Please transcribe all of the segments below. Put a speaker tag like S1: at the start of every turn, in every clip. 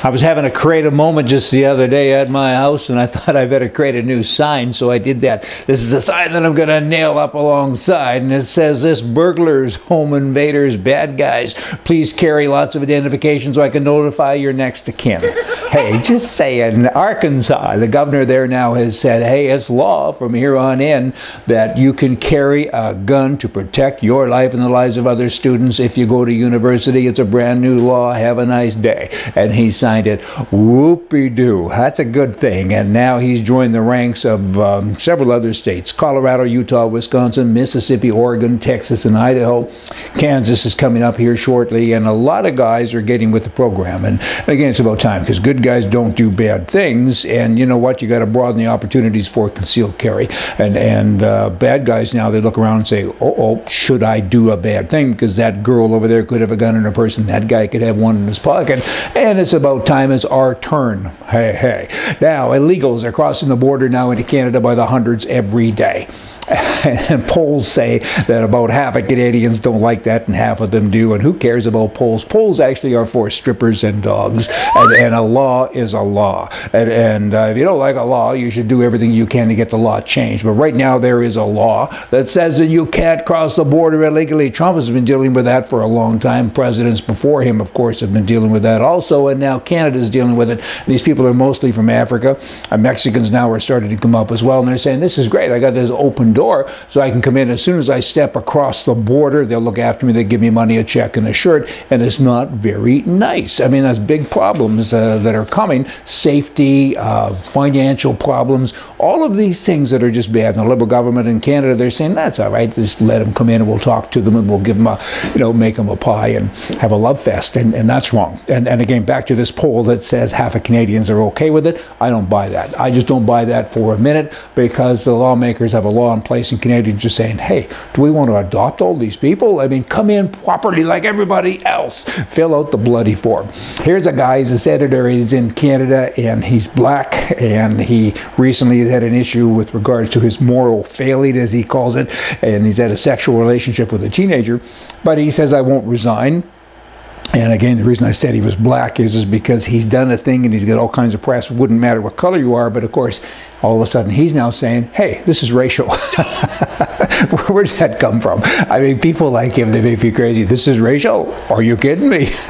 S1: I was having a creative moment just the other day at my house, and I thought I better create a new sign, so I did that. This is a sign that I'm going to nail up alongside, and it says this burglars, home invaders, bad guys, please carry lots of identification so I can notify your next of kin. hey, just saying, in Arkansas, the governor there now has said, hey, it's law from here on in that you can carry a gun to protect your life and the lives of other students if you go to university. It's a brand new law. Have a nice day. And he's signed it. Whoopie doo. That's a good thing. And now he's joined the ranks of um, several other states Colorado, Utah, Wisconsin, Mississippi, Oregon, Texas, and Idaho. Kansas is coming up here shortly. And a lot of guys are getting with the program. And, and again, it's about time because good guys don't do bad things. And you know what? You got to broaden the opportunities for concealed carry. And, and uh, bad guys now, they look around and say, oh, oh, should I do a bad thing? Because that girl over there could have a gun in her purse and that guy could have one in his pocket. And it's about time is our turn. Hey, hey. Now, illegals are crossing the border now into Canada by the hundreds every day. And polls say that about half of Canadians don't like that and half of them do. And who cares about polls? Polls actually are for strippers and dogs. And, and a law is a law. And, and uh, if you don't like a law, you should do everything you can to get the law changed. But right now, there is a law that says that you can't cross the border illegally. Trump has been dealing with that for a long time. Presidents before him, of course, have been dealing with that also. And now Canada is dealing with it. These people are mostly from Africa. Uh, Mexicans now are starting to come up as well. And they're saying, this is great. I got this open door so I can come in as soon as I step across the border. They'll look after me. They give me money, a check, and a shirt, and it's not very nice. I mean, that's big problems uh, that are coming. Safety, uh, financial problems, all of these things that are just bad. And the Liberal government in Canada, they're saying that's all right. Just let them come in, and we'll talk to them, and we'll give them a, you know, make them a pie and have a love fest, and, and that's wrong. And and again, back to this poll that says half of Canadians are okay with it. I don't buy that. I just don't buy that for a minute because the lawmakers have a law in place in Canadians just saying, hey, do we want to adopt all these people? I mean, come in properly like everybody else. Fill out the bloody form. Here's a guy, he's a senator, he's in Canada, and he's black, and he recently had an issue with regards to his moral failing, as he calls it, and he's had a sexual relationship with a teenager, but he says, I won't resign. And again, the reason I said he was black is, is because he's done a thing and he's got all kinds of press. It wouldn't matter what color you are, but of course, all of a sudden he's now saying, hey, this is racial. Where does that come from? I mean, people like him, they make me crazy. This is racial? Are you kidding me?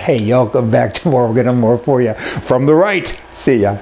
S1: hey, y'all come back tomorrow. We'll get more for you from the right. See ya.